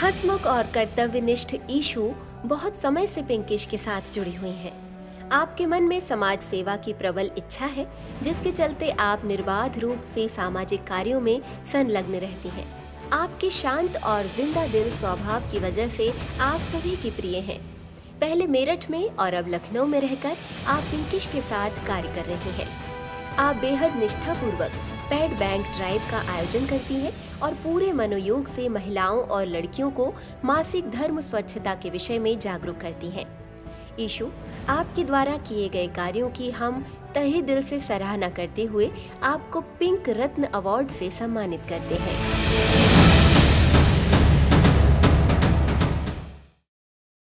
हसमुख और कर्तव्यनिष्ठ ईशु बहुत समय से पिंकिश के साथ जुड़ी हुई हैं। आपके मन में समाज सेवा की प्रबल इच्छा है, जिसके चलते आप निर्बाध रूप से सामाजिक कार्यों में संलग्न रहती हैं। आपके शांत और ज़िंदा दिल स्वभाव की वजह से आप सभी की प्रिय हैं पहले मेरठ में और अब लखनऊ में रहकर आप पिंकिश के साथ कार्य कर रही हैं आप बेहद निष्ठापूर्वक पैड बैंक ड्राइव का आयोजन करती हैं और पूरे मनोयोग से महिलाओं और लड़कियों को मासिक धर्म स्वच्छता के विषय में जागरूक करती हैं। ईशु, आपके द्वारा किए गए कार्यों की हम तहे दिल से सराहना करते हुए आपको पिंक रत्न अवार्ड से सम्मानित करते हैं।